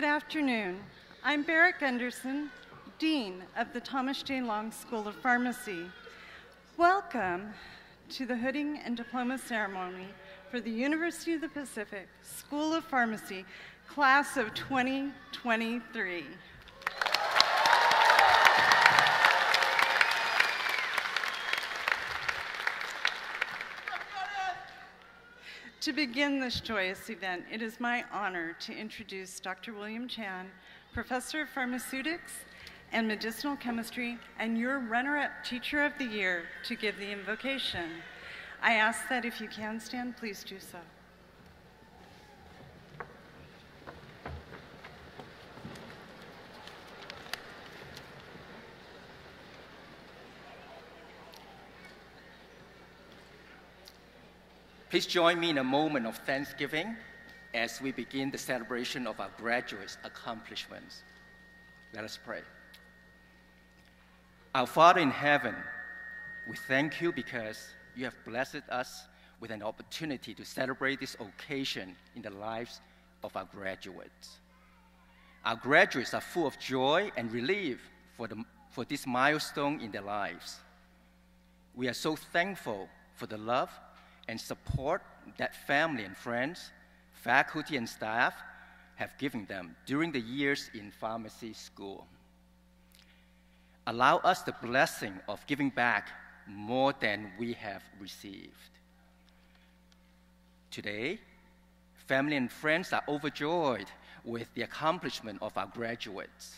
Good afternoon. I'm Berit Gundersen, Dean of the Thomas J. Long School of Pharmacy. Welcome to the hooding and diploma ceremony for the University of the Pacific School of Pharmacy, class of 2023. To begin this joyous event, it is my honor to introduce Dr. William Chan, Professor of Pharmaceutics and Medicinal Chemistry, and your runner-up Teacher of the Year to give the invocation. I ask that if you can stand, please do so. Please join me in a moment of thanksgiving as we begin the celebration of our graduates' accomplishments. Let us pray. Our Father in heaven, we thank you because you have blessed us with an opportunity to celebrate this occasion in the lives of our graduates. Our graduates are full of joy and relief for, the, for this milestone in their lives. We are so thankful for the love and support that family and friends, faculty and staff have given them during the years in pharmacy school. Allow us the blessing of giving back more than we have received. Today, family and friends are overjoyed with the accomplishment of our graduates.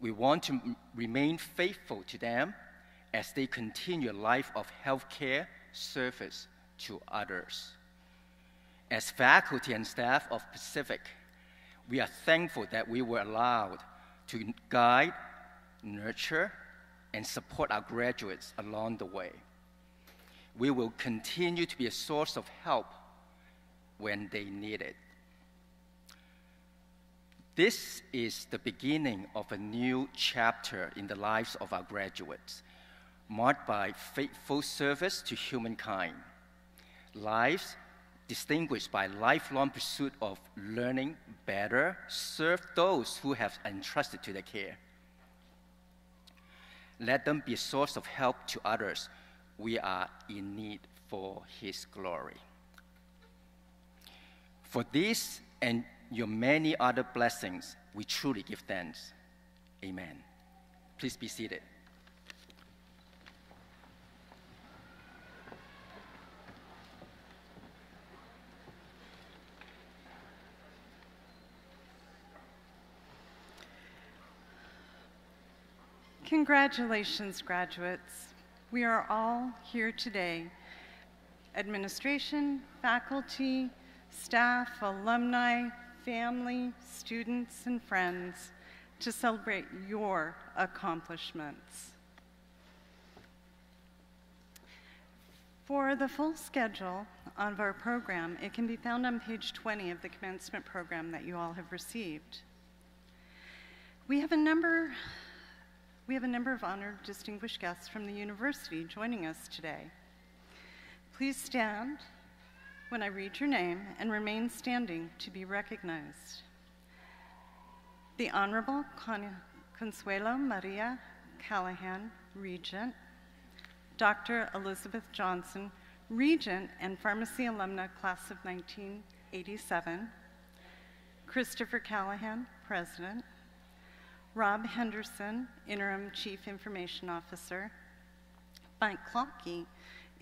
We want to remain faithful to them as they continue a life of healthcare service to others. As faculty and staff of Pacific, we are thankful that we were allowed to guide, nurture, and support our graduates along the way. We will continue to be a source of help when they need it. This is the beginning of a new chapter in the lives of our graduates, marked by faithful service to humankind lives distinguished by lifelong pursuit of learning better serve those who have entrusted to their care. Let them be a source of help to others. We are in need for His glory. For this and your many other blessings, we truly give thanks. Amen. Please be seated. Congratulations, graduates. We are all here today. Administration, faculty, staff, alumni, family, students, and friends to celebrate your accomplishments. For the full schedule of our program, it can be found on page 20 of the commencement program that you all have received. We have a number we have a number of honored distinguished guests from the university joining us today. Please stand when I read your name and remain standing to be recognized. The Honorable Con Consuelo Maria Callahan, Regent, Dr. Elizabeth Johnson, Regent and Pharmacy Alumna Class of 1987, Christopher Callahan, President, Rob Henderson, Interim Chief Information Officer, Mike Clockey,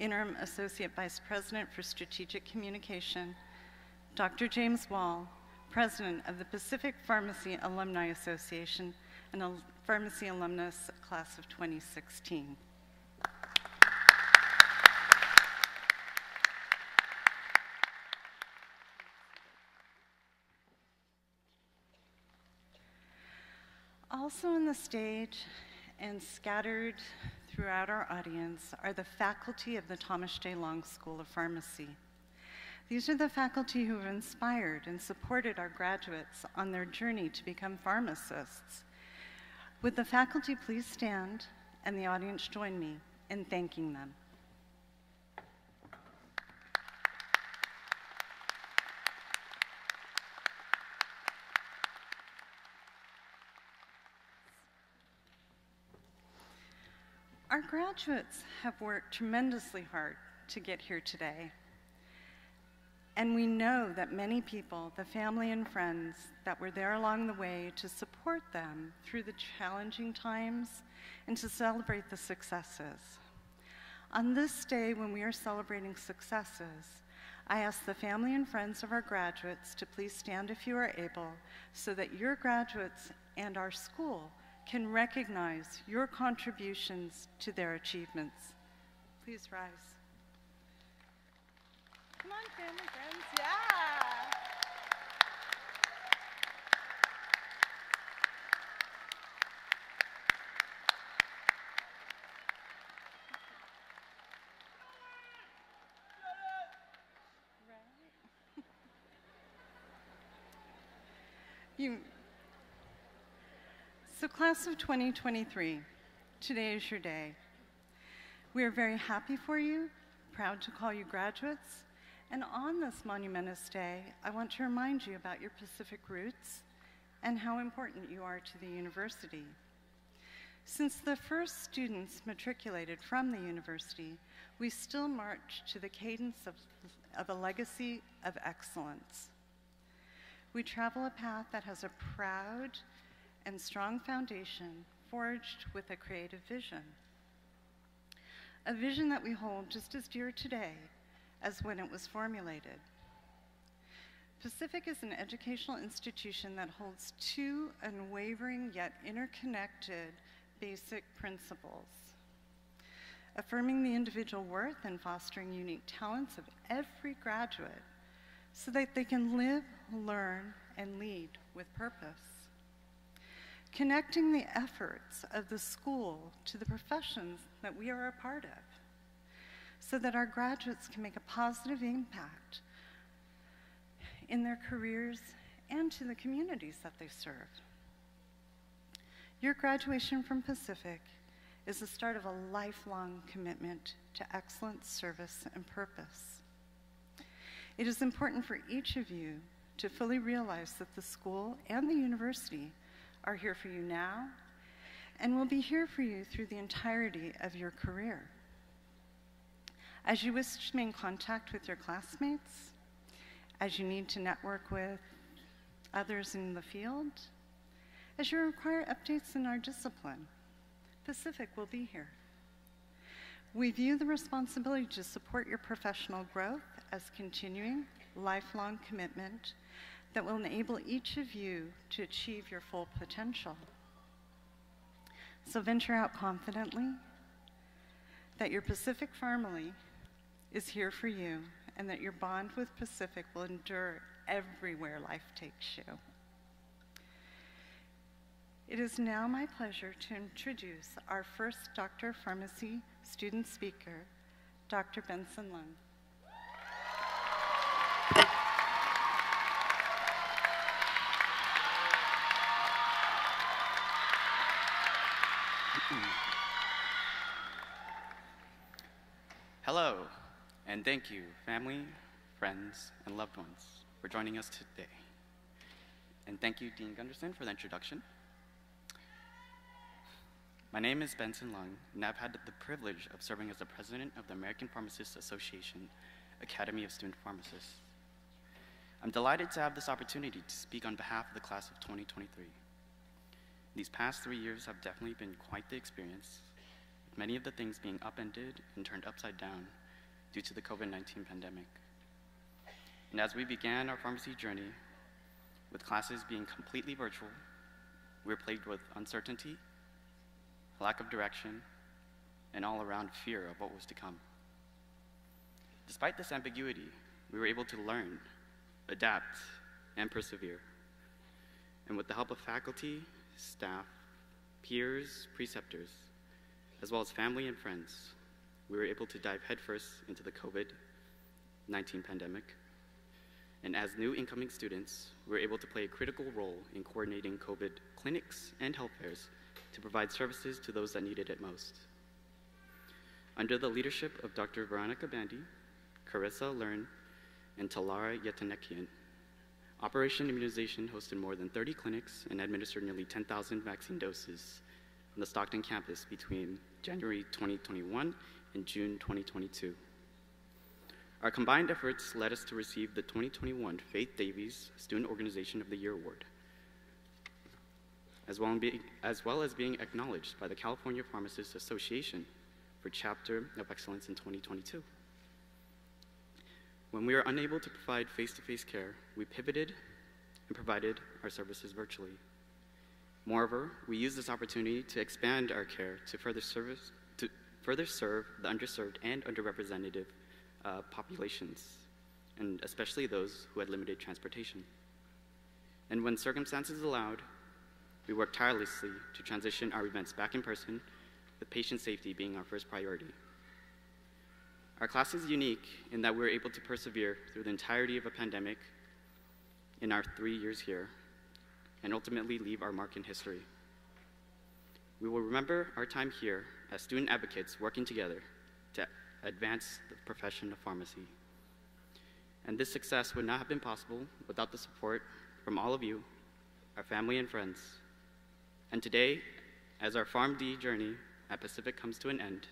Interim Associate Vice President for Strategic Communication, Dr. James Wall, President of the Pacific Pharmacy Alumni Association and a Pharmacy Alumnus Class of 2016. Also on the stage and scattered throughout our audience are the faculty of the Thomas J. Long School of Pharmacy. These are the faculty who have inspired and supported our graduates on their journey to become pharmacists. Would the faculty please stand and the audience join me in thanking them? Graduates have worked tremendously hard to get here today. And we know that many people, the family and friends that were there along the way to support them through the challenging times and to celebrate the successes. On this day, when we are celebrating successes, I ask the family and friends of our graduates to please stand if you are able so that your graduates and our school can recognize your contributions to their achievements. Please rise. Come on, family, friends. Yeah. Right. You, class of 2023, today is your day. We are very happy for you, proud to call you graduates, and on this monumentous day, I want to remind you about your Pacific roots and how important you are to the university. Since the first students matriculated from the university, we still march to the cadence of, of a legacy of excellence. We travel a path that has a proud and strong foundation forged with a creative vision. A vision that we hold just as dear today as when it was formulated. Pacific is an educational institution that holds two unwavering yet interconnected basic principles affirming the individual worth and fostering unique talents of every graduate so that they can live, learn, and lead with purpose. Connecting the efforts of the school to the professions that we are a part of so that our graduates can make a positive impact in their careers and to the communities that they serve. Your graduation from Pacific is the start of a lifelong commitment to excellence, service, and purpose. It is important for each of you to fully realize that the school and the university are here for you now and will be here for you through the entirety of your career. As you wish to maintain contact with your classmates, as you need to network with others in the field, as you require updates in our discipline, Pacific will be here. We view the responsibility to support your professional growth as continuing, lifelong commitment that will enable each of you to achieve your full potential. So venture out confidently that your Pacific family is here for you and that your bond with Pacific will endure everywhere life takes you. It is now my pleasure to introduce our first Doctor of Pharmacy student speaker, Dr. Benson Lung. And thank you, family, friends, and loved ones, for joining us today. And thank you, Dean Gundersen, for the introduction. My name is Benson Lung, and I've had the privilege of serving as the president of the American Pharmacists Association Academy of Student Pharmacists. I'm delighted to have this opportunity to speak on behalf of the class of 2023. These past three years have definitely been quite the experience, many of the things being upended and turned upside down due to the COVID 19 pandemic. And as we began our pharmacy journey, with classes being completely virtual, we were plagued with uncertainty, lack of direction, and all around fear of what was to come. Despite this ambiguity, we were able to learn, adapt, and persevere. And with the help of faculty, staff, peers, preceptors, as well as family and friends, we were able to dive headfirst into the COVID 19 pandemic. And as new incoming students, we were able to play a critical role in coordinating COVID clinics and health fairs to provide services to those that needed it most. Under the leadership of Dr. Veronica Bandy, Carissa Learn, and Talara Yetanekian, Operation Immunization hosted more than 30 clinics and administered nearly 10,000 vaccine doses on the Stockton campus between January 2021 and June 2022. Our combined efforts led us to receive the 2021 Faith Davies Student Organization of the Year Award, as well, being, as well as being acknowledged by the California Pharmacists Association for Chapter of Excellence in 2022. When we were unable to provide face to face care, we pivoted and provided our services virtually. Moreover, we used this opportunity to expand our care to further, service, further serve the underserved and underrepresented uh, populations, and especially those who had limited transportation. And when circumstances allowed, we worked tirelessly to transition our events back in person, with patient safety being our first priority. Our class is unique in that we were able to persevere through the entirety of a pandemic in our three years here and ultimately leave our mark in history. We will remember our time here as student advocates working together to advance the profession of pharmacy. And this success would not have been possible without the support from all of you, our family and friends. And today, as our PharmD journey at Pacific comes to an end,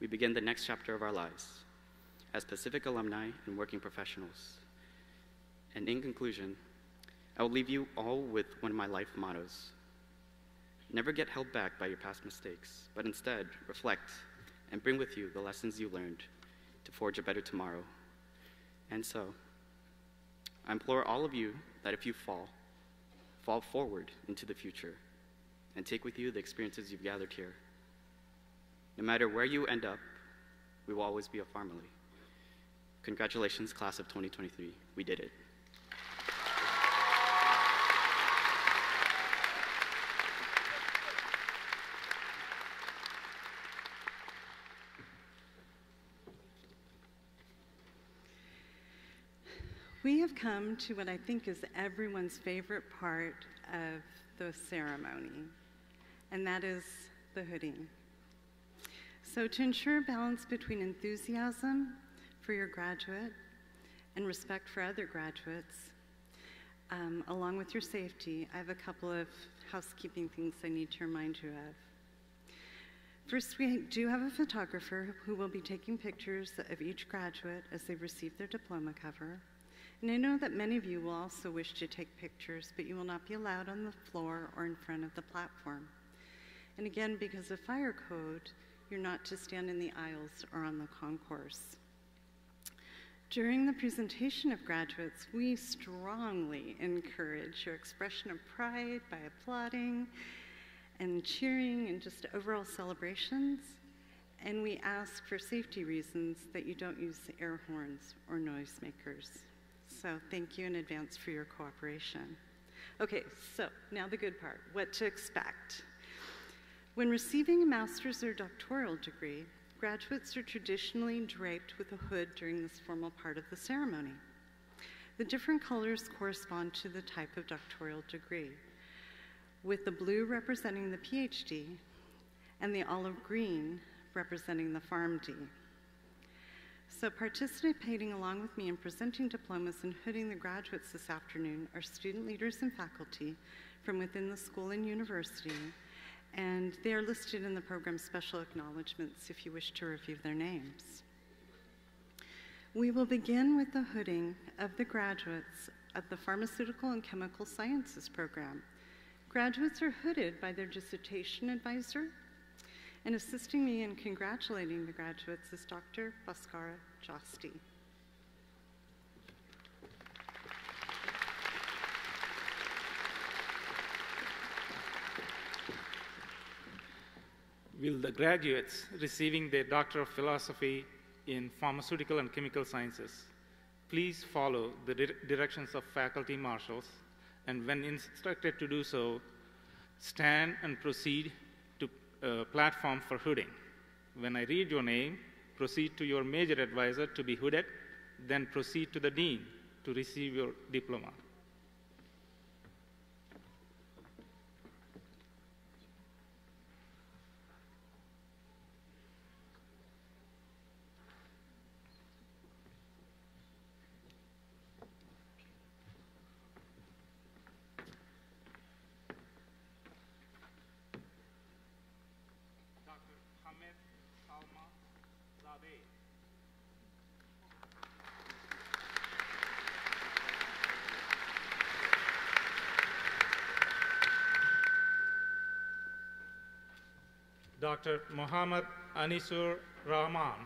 we begin the next chapter of our lives as Pacific alumni and working professionals. And in conclusion, I will leave you all with one of my life mottos. Never get held back by your past mistakes, but instead reflect and bring with you the lessons you learned to forge a better tomorrow. And so, I implore all of you that if you fall, fall forward into the future and take with you the experiences you've gathered here. No matter where you end up, we will always be a family. Congratulations, class of 2023. We did it. We have come to what I think is everyone's favorite part of the ceremony, and that is the hooding. So, to ensure balance between enthusiasm for your graduate and respect for other graduates, um, along with your safety, I have a couple of housekeeping things I need to remind you of. First, we do have a photographer who will be taking pictures of each graduate as they receive their diploma cover. And I know that many of you will also wish to take pictures, but you will not be allowed on the floor or in front of the platform. And again, because of fire code, you're not to stand in the aisles or on the concourse. During the presentation of graduates, we strongly encourage your expression of pride by applauding and cheering and just overall celebrations. And we ask for safety reasons that you don't use air horns or noisemakers. So thank you in advance for your cooperation. Okay, so now the good part what to expect. When receiving a master's or doctoral degree, graduates are traditionally draped with a hood during this formal part of the ceremony. The different colors correspond to the type of doctoral degree, with the blue representing the PhD and the olive green representing the PharmD. So participating along with me in presenting diplomas and hooding the graduates this afternoon are student leaders and faculty from within the school and university and they are listed in the program's special acknowledgments if you wish to review their names. We will begin with the hooding of the graduates of the Pharmaceutical and Chemical Sciences program. Graduates are hooded by their dissertation advisor, and assisting me in congratulating the graduates is Dr. Bhaskara Jasti. will the graduates receiving their Doctor of Philosophy in Pharmaceutical and Chemical Sciences please follow the di directions of faculty marshals and when instructed to do so, stand and proceed uh, platform for hooding. When I read your name, proceed to your major advisor to be hooded, then proceed to the dean to receive your diploma. Dr. Muhammad Anisur Rahman.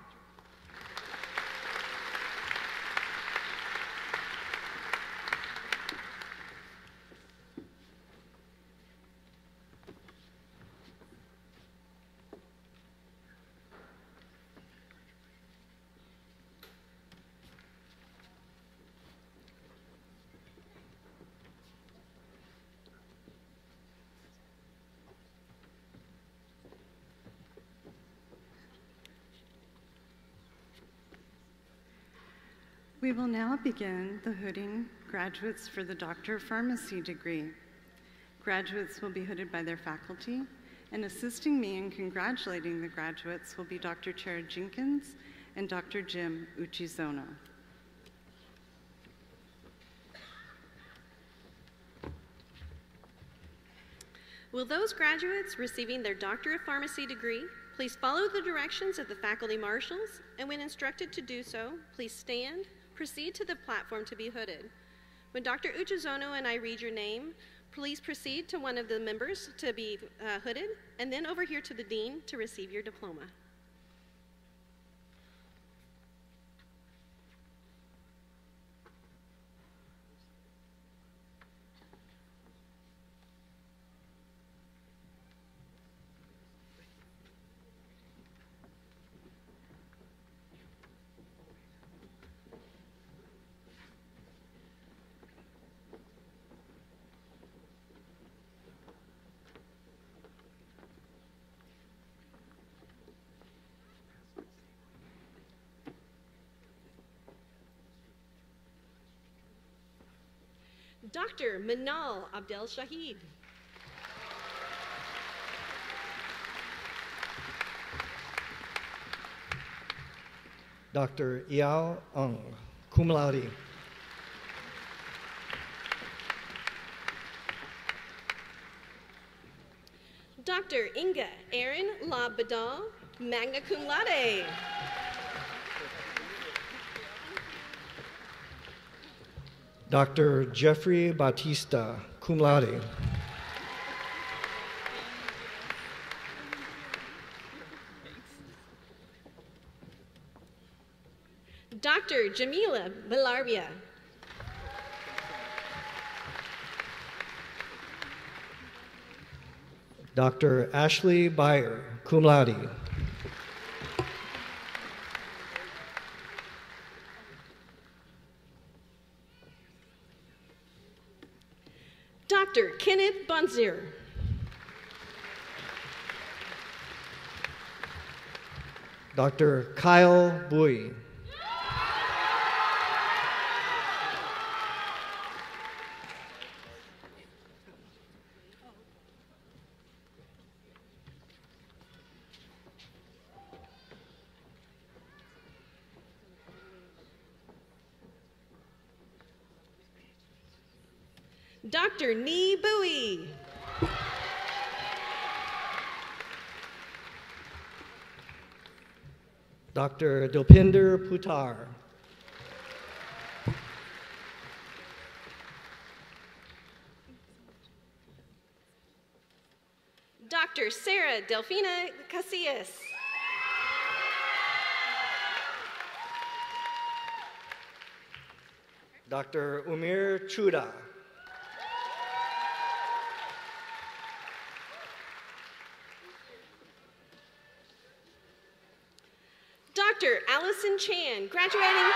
We will now begin the hooding graduates for the Doctor of Pharmacy degree. Graduates will be hooded by their faculty, and assisting me in congratulating the graduates will be Dr. Chara Jenkins and Dr. Jim Uchizono. Will those graduates receiving their Doctor of Pharmacy degree please follow the directions of the faculty marshals, and when instructed to do so, please stand, proceed to the platform to be hooded. When Dr. Uchizono and I read your name, please proceed to one of the members to be uh, hooded, and then over here to the dean to receive your diploma. Dr. Manal Abdel Shahid. Dr. Yao Ung, cum laude. Dr. Inga Erin Labadal, magna cum laude. Dr. Jeffrey Batista, cum laude. Dr. Jamila Belarbia. Dr. Ashley Byer, cum laude. Dr. Kenneth Dr. Kyle Bui. Dr. Nee Bowie. Dr. Dopinder Putar. Dr. Sarah Delfina Casillas. Dr. Umir Chuda. Dr. Allison Chan, graduating.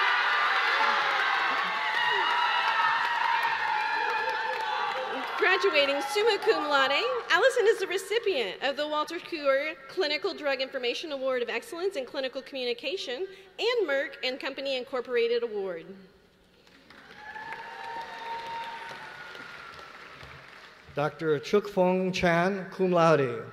Graduating summa cum laude, Allison is the recipient of the Walter Cure Clinical Drug Information Award of Excellence in Clinical Communication and Merck and Company Incorporated Award. Dr. Chuk Fong Chan, cum laude.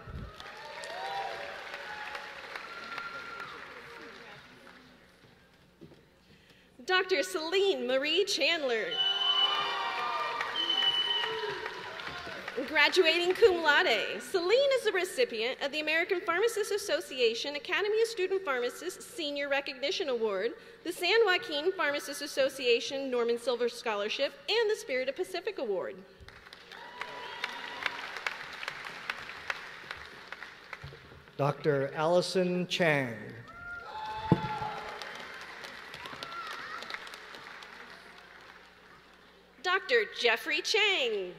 Dr. Celine Marie Chandler. Graduating cum laude, Celine is the recipient of the American Pharmacists Association Academy of Student Pharmacists Senior Recognition Award, the San Joaquin Pharmacists Association Norman Silver Scholarship, and the Spirit of Pacific Award. Dr. Allison Chang. Dr. Jeffrey Chang.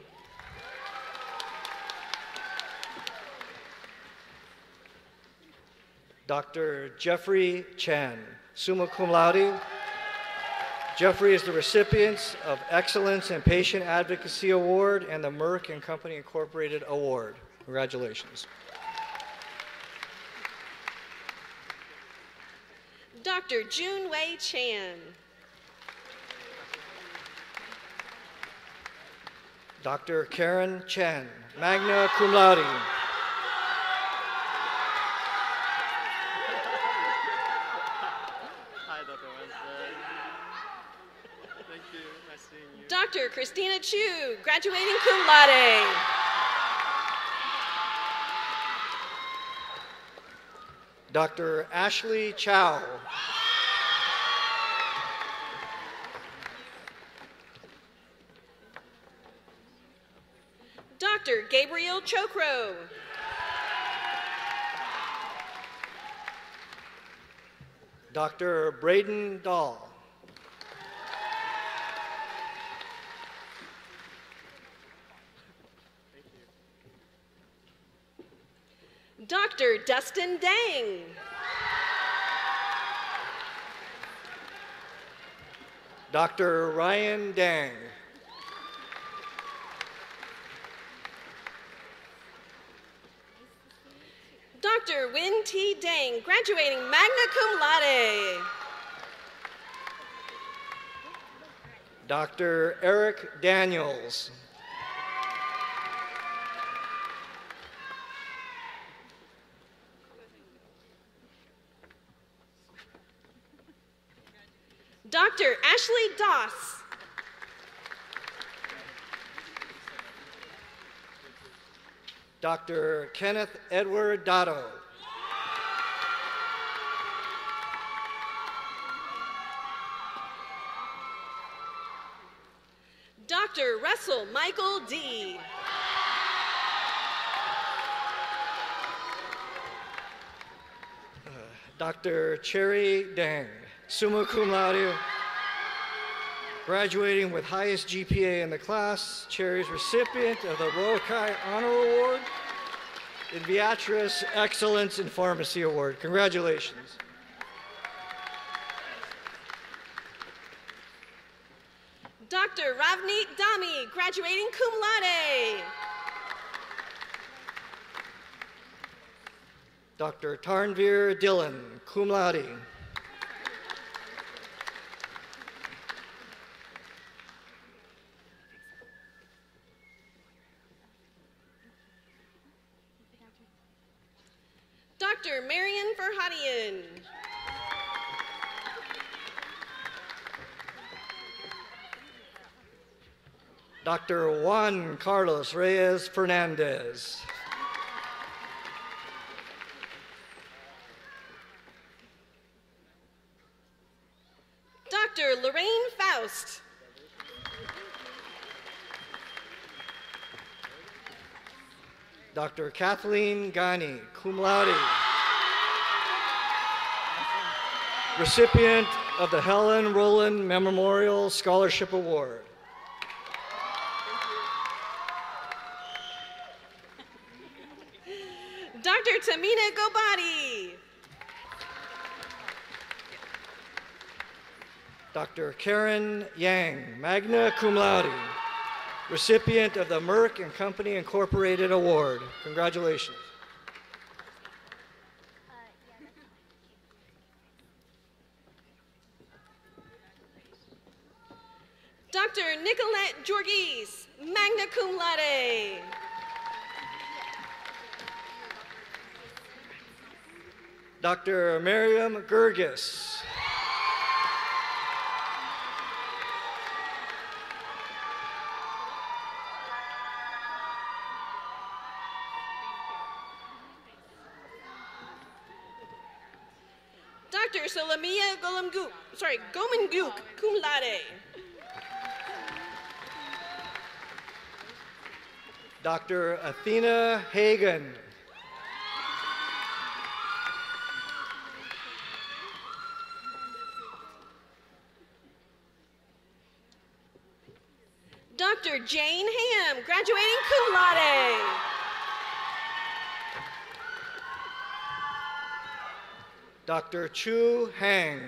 Dr. Jeffrey Chan, summa cum laude. Jeffrey is the recipient of Excellence in Patient Advocacy Award and the Merck and Company Incorporated Award. Congratulations. Dr. Jun Wei Chan. Dr. Karen Chen, magna cum laude. Hi, Dr. Thank you. Nice seeing you. Dr. Christina Chu, graduating cum laude. Dr. Ashley Chow. Dr. Gabriel Chokro. Dr. Braden Dahl. Dr. Dustin Dang. Dr. Ryan Dang. Dr. Win T. Dang, graduating magna cum laude. Dr. Eric Daniels. Dr. Ashley Doss. Dr. Kenneth Edward Dotto. Michael D. Uh, Dr. Cherry Dang, summa cum laude. Graduating with highest GPA in the class, Cherry's recipient of the Rho Chi Honor Award and Beatrice Excellence in Pharmacy Award. Congratulations. Dr. Ravneet Dami, graduating cum laude. Dr. Tarnveer Dillon, cum laude. Dr. Juan Carlos Reyes Fernandez. Dr. Lorraine Faust. Dr. Kathleen Ghani, cum laude. Recipient of the Helen Rowland Memorial Scholarship Award. Dr. Karen Yang, magna cum laude. Recipient of the Merck and Company Incorporated Award. Congratulations. Dr. Nicolette Jorgis, magna cum laude. Dr. Miriam Gergis. Sorry, Gomanguk, cum laude. Dr. Athena Hagen. Dr. Jane Ham, graduating cum laude. Dr. Chu Hang.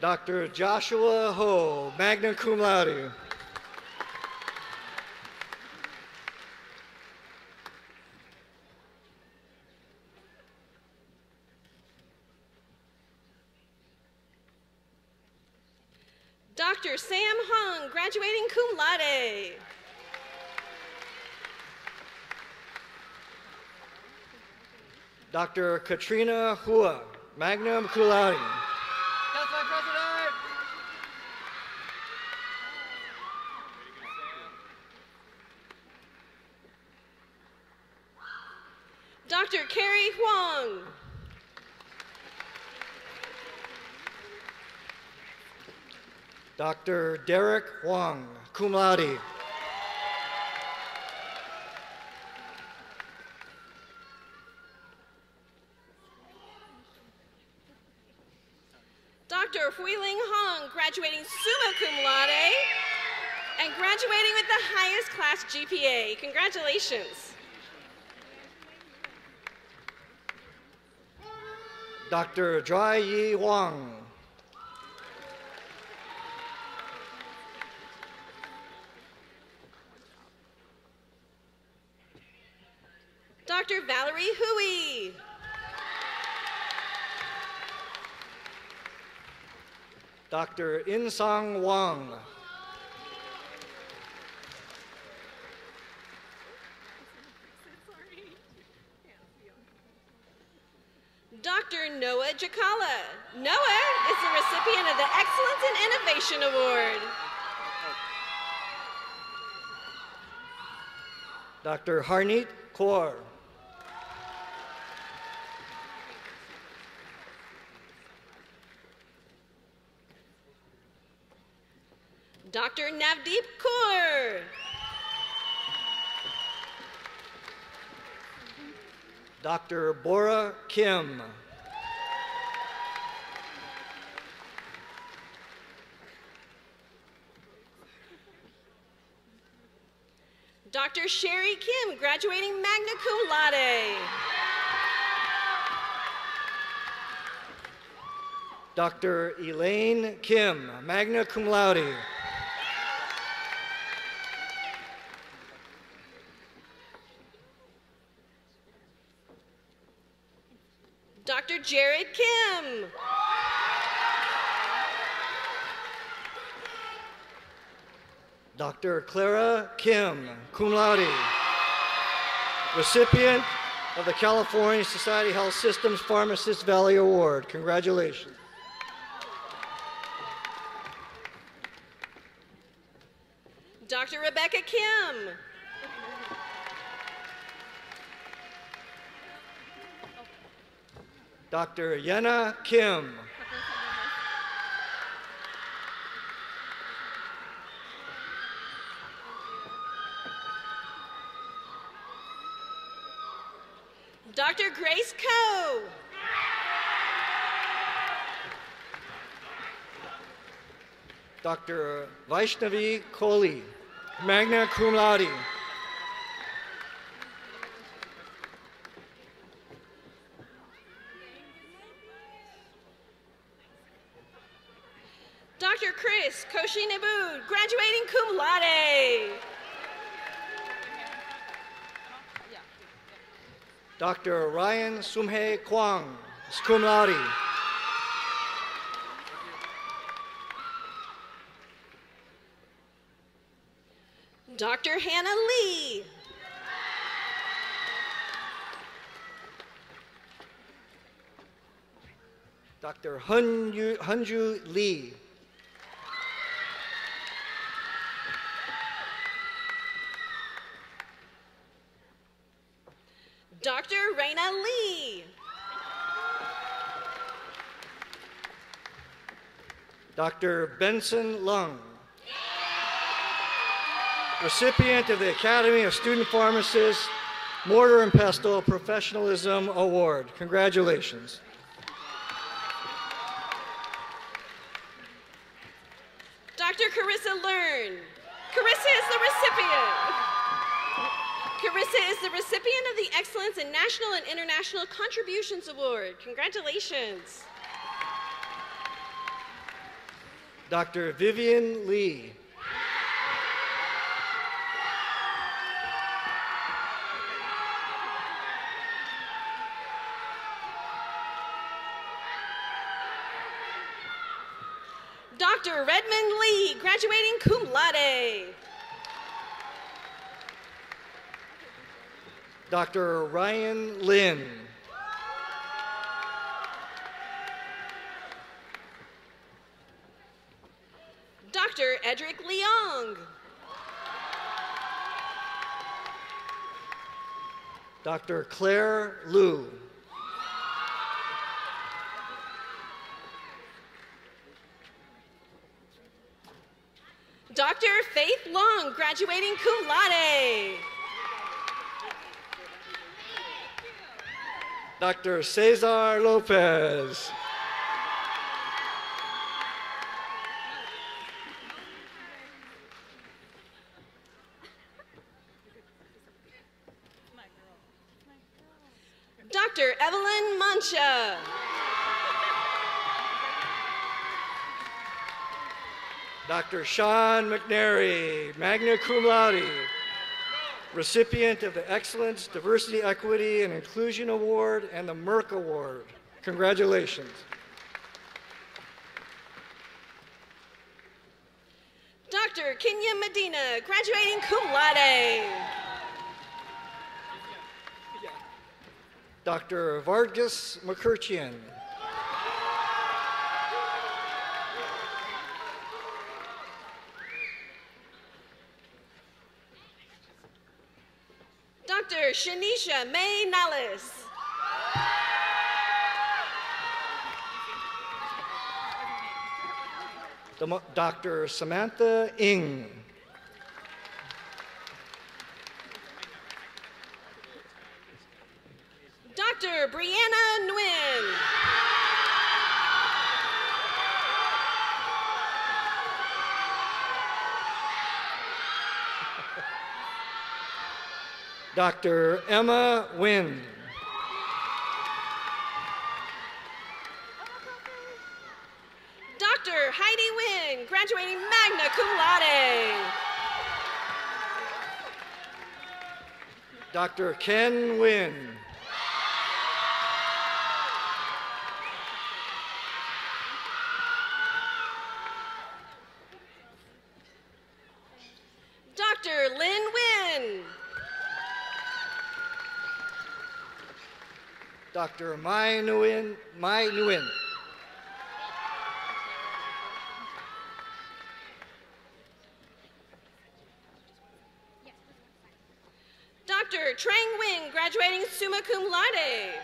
Dr. Joshua Ho, magna cum laude. Dr. Sam Hung, graduating cum laude. Dr. Katrina Hua, magna cum laude. That's my president! Dr. Carrie Huang. Dr. Derek Huang, cum laude. Dr. Huiling Hong, graduating summa cum laude and graduating with the highest class GPA. Congratulations. Dr. Dry Yi Wang. Dr. Valerie Hui. Dr. Insang Wang. Dr. Noah Noah is the recipient of the Excellence in Innovation Award. Dr. Harneet Kaur. Dr. Navdeep Kaur. Dr. Bora Kim. Sherry Kim, graduating magna cum laude. Dr. Elaine Kim, magna cum laude. Dr. Jared Kim. Dr. Clara Kim, cum laude. Recipient of the California Society Health Systems Pharmacist Valley Award. Congratulations. Dr. Rebecca Kim. Dr. Yena Kim. Dr. Dr. Uh, Vaishnavi Kohli, magna cum laude. Dr. Chris Koshi Nabud, graduating cum laude. Dr. Ryan Sumhe Kwang, cum laude. Dr. Hannah Lee. Dr. Hunju, Hunju Lee. Dr. Raina Lee. Dr. Benson Lung. Recipient of the Academy of Student Pharmacists Mortar and Pestle Professionalism Award. Congratulations. Dr. Carissa Learn. Carissa is the recipient. Carissa is the recipient of the Excellence in National and International Contributions Award. Congratulations. Dr. Vivian Lee. Dr. Redmond Lee, graduating cum laude. Dr. Ryan Lin. Dr. Claire Liu. Dr. Faith Long, graduating cum laude. Dr. Cesar Lopez. Dr. Sean McNary, magna cum laude, recipient of the Excellence, Diversity, Equity, and Inclusion Award and the Merck Award. Congratulations. Dr. Kenya Medina, graduating cum laude. Dr. Vargas McCurchian. Shanisha May Nellis. Dr. Samantha Ng. Dr. Brianna Nguyen. Dr. Emma Wynn. Dr. Heidi Nguyen, graduating magna cum laude. Dr. Ken Wynn. Dr. Lynn Nguyen. Dr. Mai Nguyen. Mai Nguyen. Dr. Trang Nguyen, graduating summa cum laude.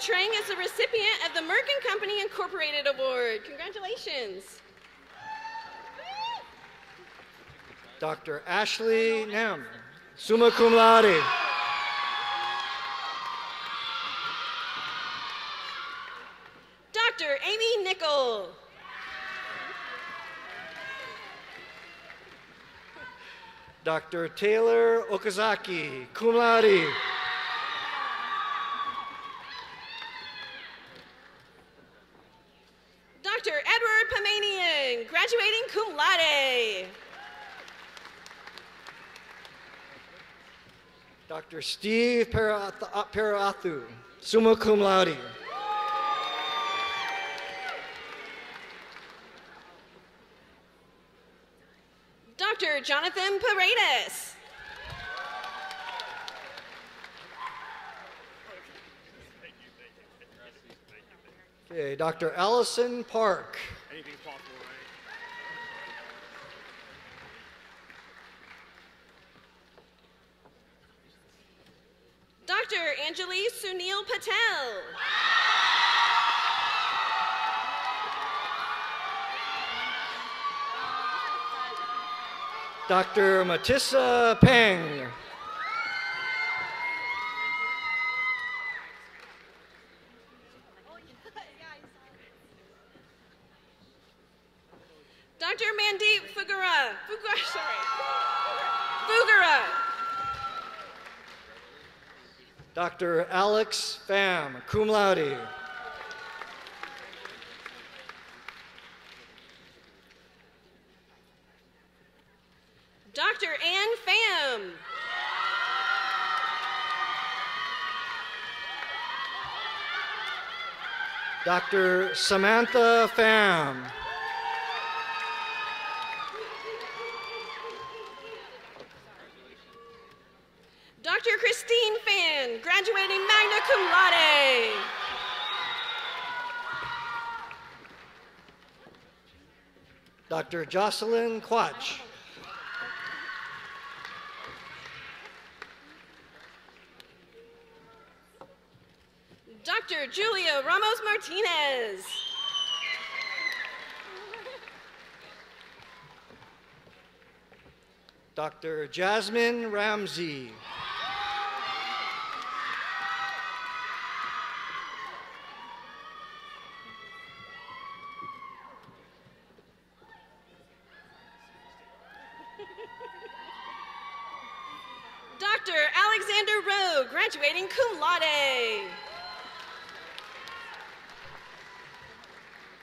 Trang is the recipient of the Merck and Company Incorporated Award. Congratulations. Dr. Ashley Nam, summa cum laude. Dr. Taylor Okazaki, cum laude. Dr. Edward Pamanian, graduating cum laude. Dr. Steve Parath- Parathu, summa cum laude. Jonathan Paredes. Okay, Dr. Allison Park. Anything's possible, right? Dr. Anjali Sunil Patel. Dr. Matissa Peng. Dr. Mandeep Fugara. Fugara, sorry. Fugara. Dr. Alex Pham, cum laude. Dr. Ann Pham. Dr. Samantha Pham. Dr. Christine Fan, graduating magna cum laude. Dr. Jocelyn Quach. Dr. Ramos Martinez. Dr. Jasmine Ramsey.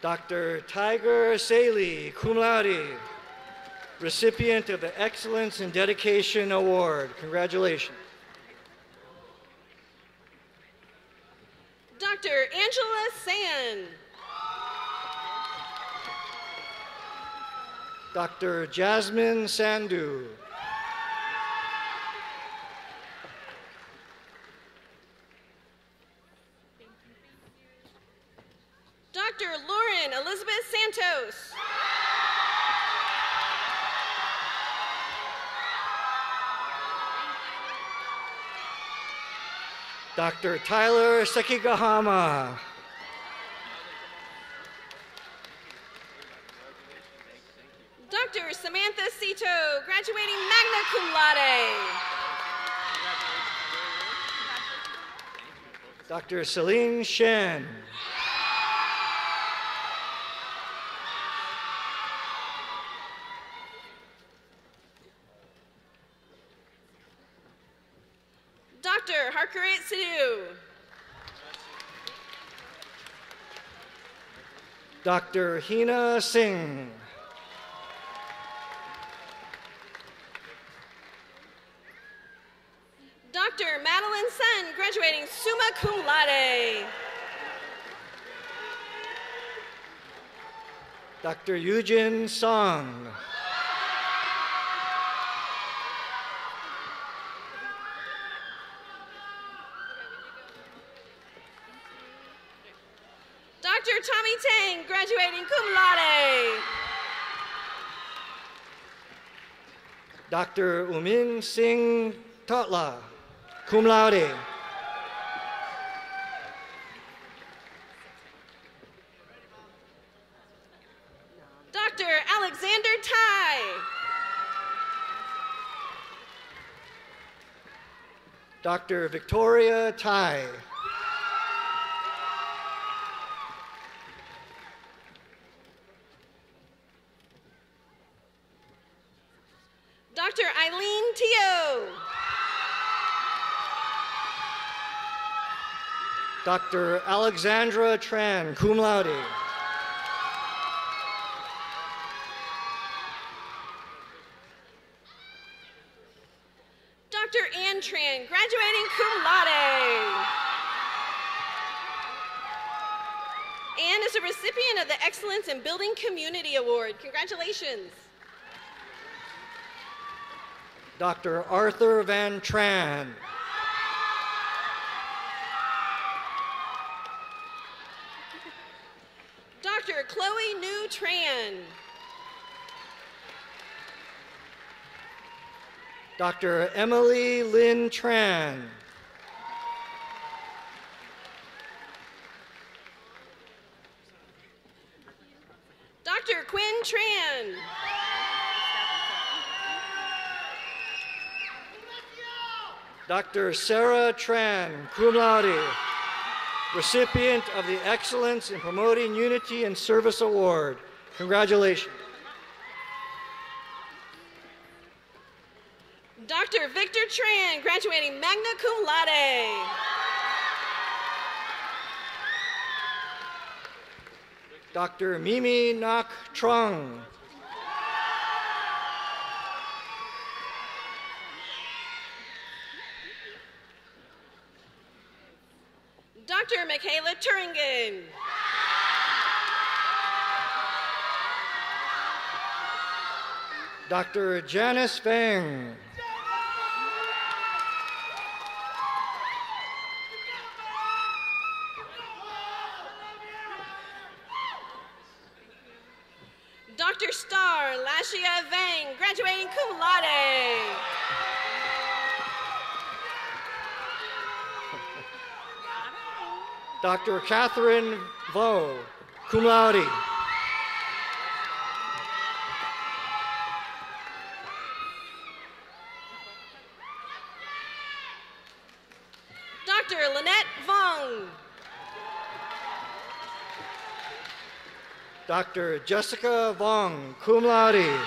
Dr. Tiger Saley, cum laude, recipient of the Excellence in Dedication Award. Congratulations. Dr. Angela San. Dr. Jasmine Sandhu. Dr. Tyler Sekigahama. Dr. Samantha Cito, graduating magna cum laude. Dr. Celine Shen. Dr. Hina Singh. Dr. Madeline Sun, graduating summa cum laude. Dr. Eugene Song. Dr. Tommy Tang, graduating cum laude. Dr. Umin Singh Totla, cum laude. Dr. Alexander Tai. Dr. Victoria Tai. Dr. Alexandra Tran, cum laude. Dr. Ann Tran, graduating cum laude. Ann is a recipient of the Excellence in Building Community Award. Congratulations. Dr. Arthur Van Tran. Dr. Chloe New Tran. Dr. Emily Lynn Tran. Dr. Quinn Tran. Dr. Sarah Tran, cum laude, recipient of the Excellence in Promoting Unity and Service Award. Congratulations. Dr. Tran, graduating magna cum laude. Dr. Mimi Nak Trung. Dr. Michaela Turingen. Dr. Janice Feng. Dr. Catherine Vo, cum laude. Dr. Lynette Vong. Dr. Jessica Vong, cum laude.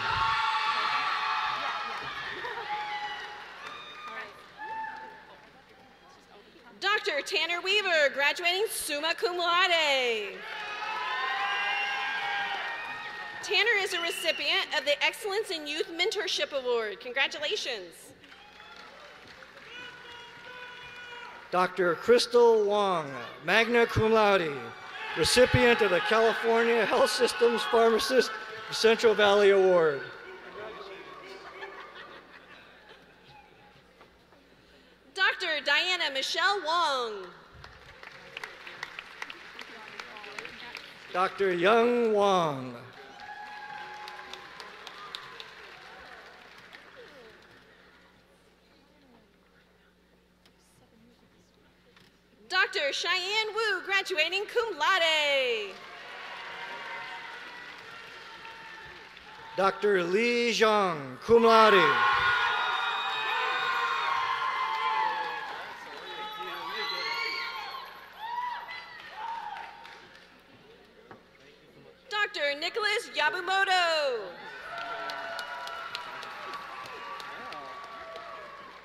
Dr. Tanner Weaver, graduating summa cum laude. Tanner is a recipient of the Excellence in Youth Mentorship Award. Congratulations. Dr. Crystal Wong, magna cum laude, recipient of the California Health Systems Pharmacist Central Valley Award. Dr. Diana Michelle Wong. Dr. Young Wong. Dr. Cheyenne Wu, graduating cum laude. Dr. Li Zhang, cum laude.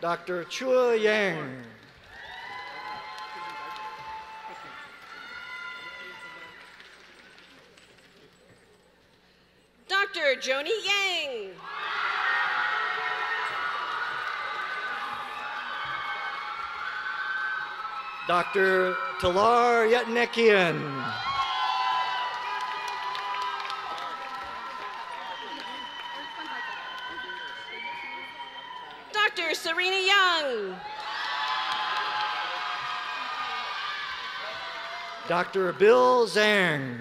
Dr. Chua Yang. Dr. Joni Yang. Dr. Talar Yetnekian. Dr. Serena Young. Dr. Bill Zhang.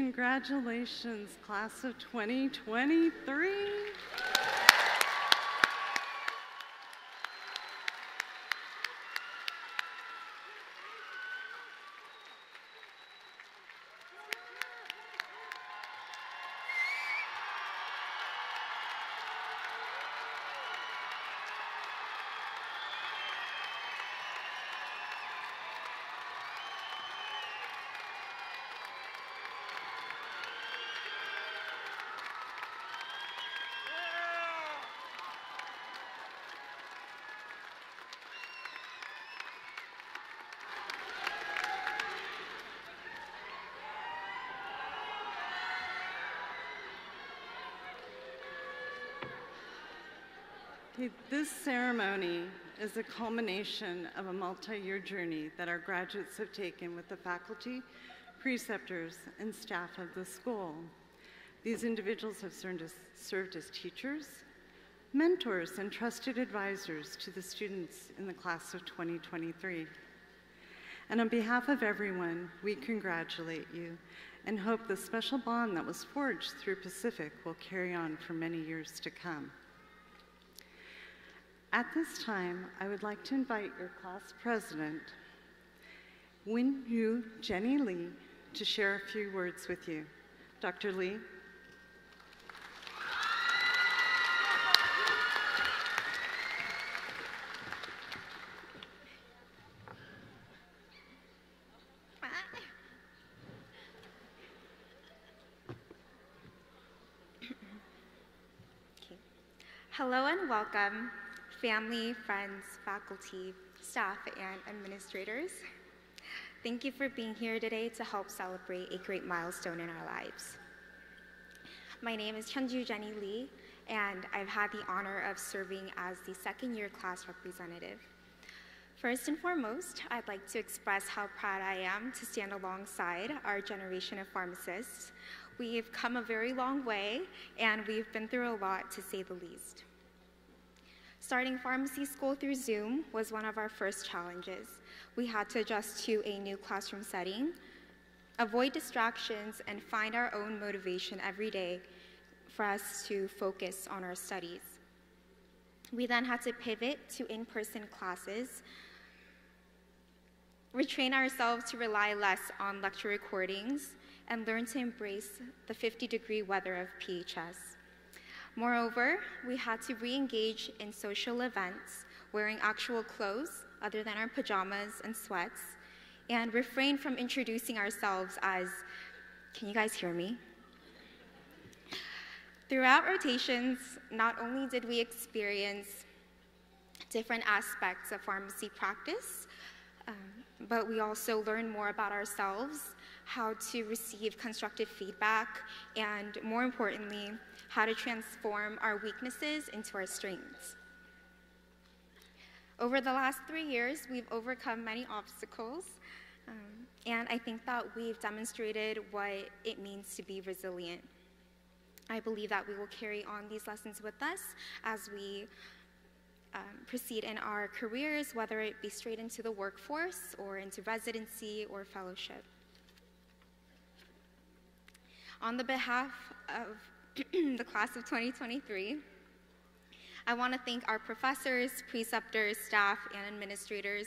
Congratulations, class of 2023. Okay, this ceremony is a culmination of a multi-year journey that our graduates have taken with the faculty, preceptors, and staff of the school. These individuals have served as, served as teachers, mentors, and trusted advisors to the students in the class of 2023. And on behalf of everyone, we congratulate you and hope the special bond that was forged through Pacific will carry on for many years to come. At this time, I would like to invite your class president, Win Yu Jenny Lee, to share a few words with you. Dr. Lee. Hello and welcome, family, friends, faculty, staff, and administrators. Thank you for being here today to help celebrate a great milestone in our lives. My name is Chunju Jenny Lee, and I've had the honor of serving as the second year class representative. First and foremost, I'd like to express how proud I am to stand alongside our generation of pharmacists. We've come a very long way, and we've been through a lot to say the least. Starting pharmacy school through Zoom was one of our first challenges. We had to adjust to a new classroom setting, avoid distractions, and find our own motivation every day for us to focus on our studies. We then had to pivot to in person classes, retrain ourselves to rely less on lecture recordings, and learn to embrace the 50 degree weather of PHS. Moreover, we had to re engage in social events wearing actual clothes other than our pajamas and sweats, and refrain from introducing ourselves as, can you guys hear me? Throughout rotations, not only did we experience different aspects of pharmacy practice, um, but we also learned more about ourselves, how to receive constructive feedback, and more importantly, how to transform our weaknesses into our strengths. Over the last three years, we've overcome many obstacles, um, and I think that we've demonstrated what it means to be resilient. I believe that we will carry on these lessons with us as we um, proceed in our careers, whether it be straight into the workforce or into residency or fellowship. On the behalf of the class of 2023. I want to thank our professors, preceptors, staff, and administrators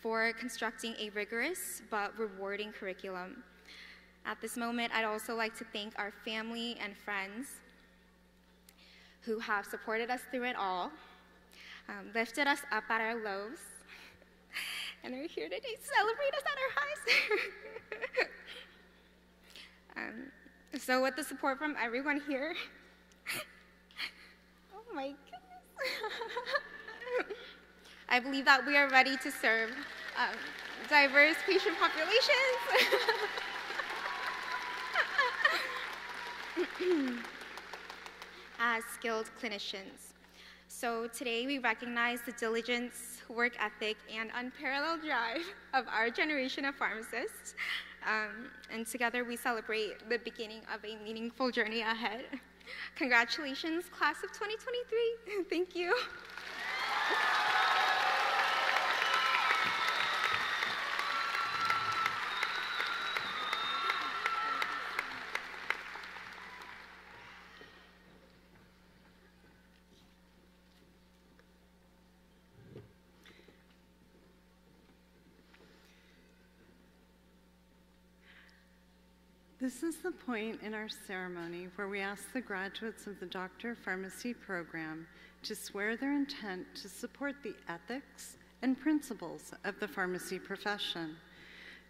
for constructing a rigorous but rewarding curriculum. At this moment, I'd also like to thank our family and friends who have supported us through it all, um, lifted us up at our lows, and are here today to celebrate us at our highs. um, so with the support from everyone here, oh my goodness, I believe that we are ready to serve um, diverse patient populations. as skilled clinicians. So today we recognize the diligence, work ethic, and unparalleled drive of our generation of pharmacists um, and together we celebrate the beginning of a meaningful journey ahead. Congratulations, class of 2023. Thank you. This is the point in our ceremony where we ask the graduates of the Doctor of Pharmacy program to swear their intent to support the ethics and principles of the pharmacy profession.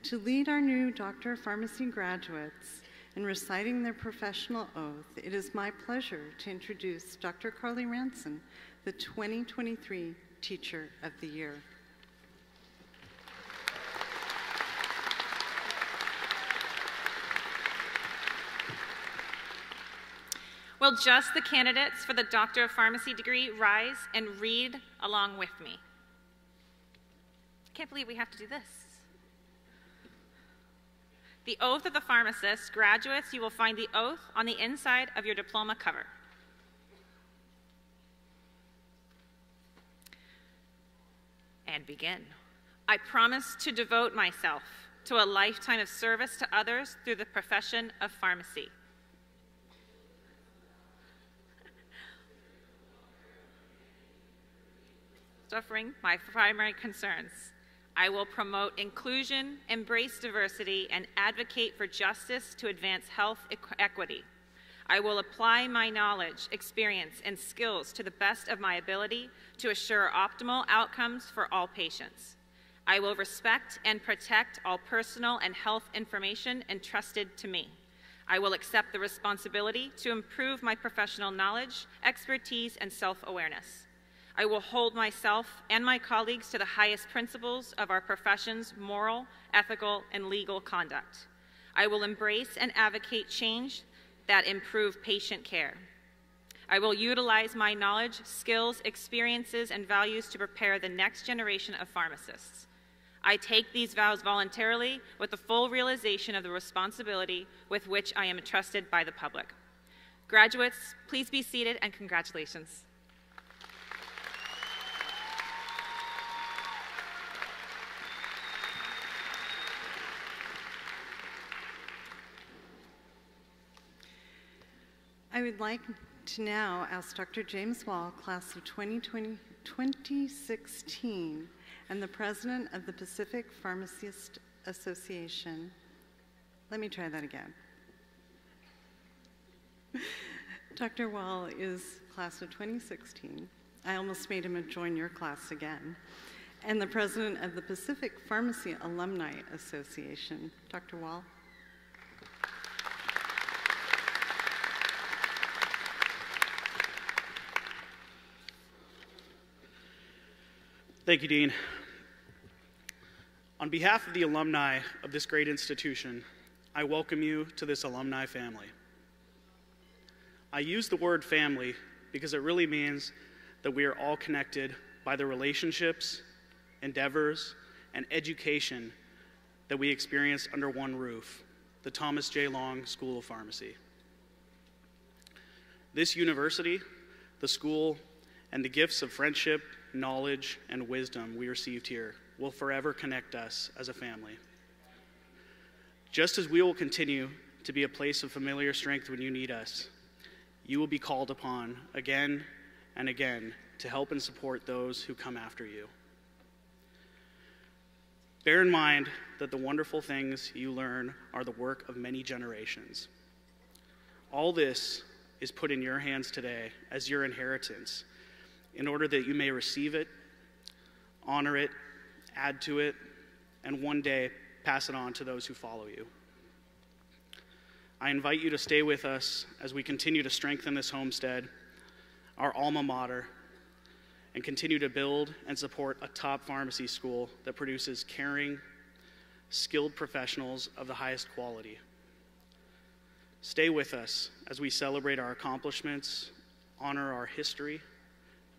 To lead our new Doctor of Pharmacy graduates in reciting their professional oath, it is my pleasure to introduce Dr. Carly Ranson, the 2023 Teacher of the Year. Will just the candidates for the Doctor of Pharmacy degree rise and read along with me? I Can't believe we have to do this. The oath of the pharmacist, graduates, you will find the oath on the inside of your diploma cover. And begin. I promise to devote myself to a lifetime of service to others through the profession of pharmacy. My primary concerns. I will promote inclusion, embrace diversity, and advocate for justice to advance health equity. I will apply my knowledge, experience, and skills to the best of my ability to assure optimal outcomes for all patients. I will respect and protect all personal and health information entrusted to me. I will accept the responsibility to improve my professional knowledge, expertise, and self awareness. I will hold myself and my colleagues to the highest principles of our profession's moral, ethical, and legal conduct. I will embrace and advocate change that improve patient care. I will utilize my knowledge, skills, experiences, and values to prepare the next generation of pharmacists. I take these vows voluntarily with the full realization of the responsibility with which I am entrusted by the public. Graduates, please be seated and congratulations. I would like to now ask Dr. James Wall, class of 2020, 2016, and the president of the Pacific Pharmacist Association. Let me try that again. Dr. Wall is class of 2016. I almost made him join your class again. And the president of the Pacific Pharmacy Alumni Association. Dr. Wall. Thank you, Dean. On behalf of the alumni of this great institution, I welcome you to this alumni family. I use the word family because it really means that we are all connected by the relationships, endeavors, and education that we experience under one roof, the Thomas J. Long School of Pharmacy. This university, the school, and the gifts of friendship, knowledge, and wisdom we received here will forever connect us as a family. Just as we will continue to be a place of familiar strength when you need us, you will be called upon again and again to help and support those who come after you. Bear in mind that the wonderful things you learn are the work of many generations. All this is put in your hands today as your inheritance in order that you may receive it, honor it, add to it, and one day pass it on to those who follow you. I invite you to stay with us as we continue to strengthen this homestead, our alma mater, and continue to build and support a top pharmacy school that produces caring, skilled professionals of the highest quality. Stay with us as we celebrate our accomplishments, honor our history,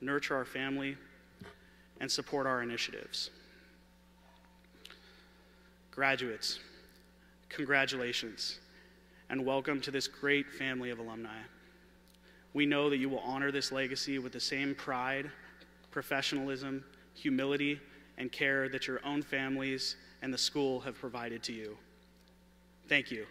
nurture our family, and support our initiatives. Graduates, congratulations, and welcome to this great family of alumni. We know that you will honor this legacy with the same pride, professionalism, humility, and care that your own families and the school have provided to you. Thank you.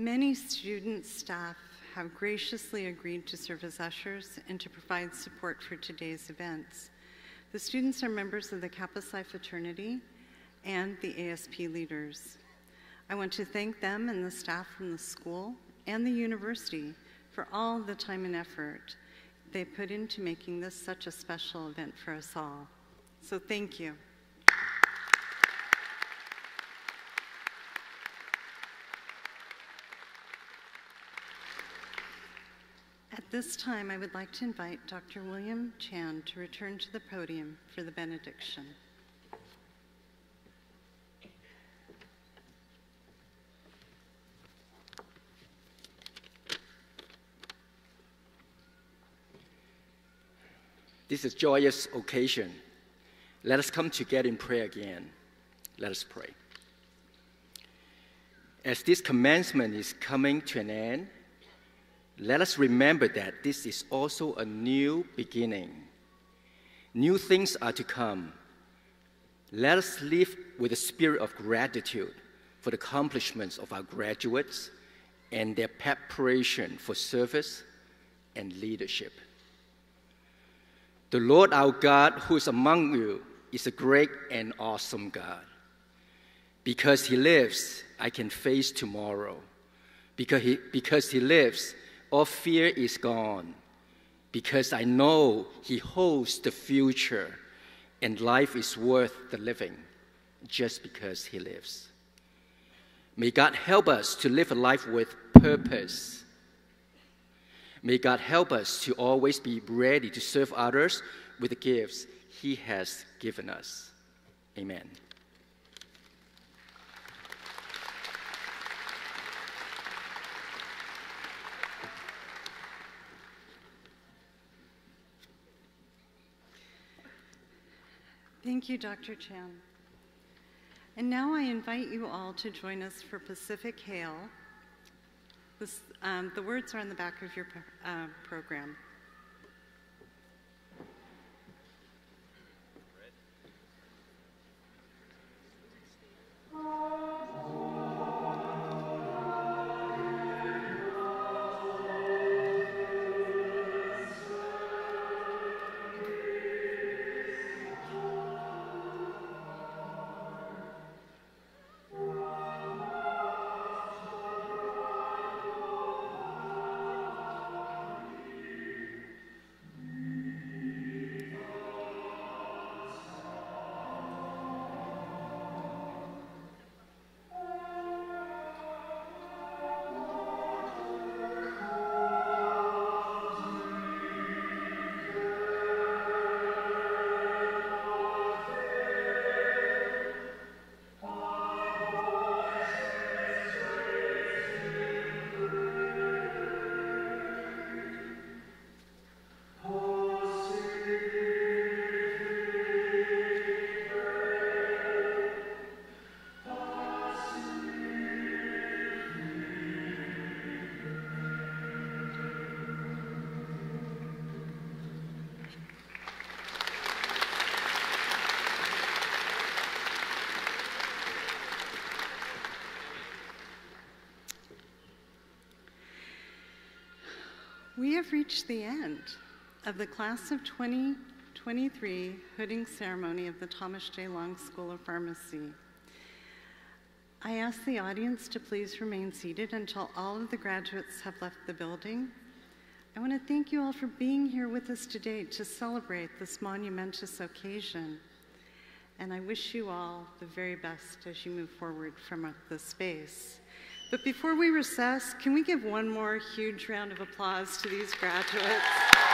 Many students, staff, have graciously agreed to serve as ushers and to provide support for today's events. The students are members of the Kappa Psi fraternity and the ASP leaders. I want to thank them and the staff from the school and the university for all the time and effort they put into making this such a special event for us all. So thank you. At this time, I would like to invite Dr. William Chan to return to the podium for the benediction. This is joyous occasion. Let us come together in prayer again. Let us pray. As this commencement is coming to an end, let us remember that this is also a new beginning. New things are to come. Let us live with a spirit of gratitude for the accomplishments of our graduates and their preparation for service and leadership. The Lord our God, who is among you, is a great and awesome God. Because he lives, I can face tomorrow. Because he, because he lives, all fear is gone. Because I know he holds the future, and life is worth the living just because he lives. May God help us to live a life with purpose May God help us to always be ready to serve others with the gifts He has given us. Amen. Thank you, Dr. Chan. And now I invite you all to join us for Pacific Hail this, um, the words are on the back of your uh, program. We have reached the end of the class of 2023 hooding ceremony of the Thomas J. Long School of Pharmacy. I ask the audience to please remain seated until all of the graduates have left the building. I want to thank you all for being here with us today to celebrate this monumentous occasion. And I wish you all the very best as you move forward from the space. But before we recess, can we give one more huge round of applause to these graduates?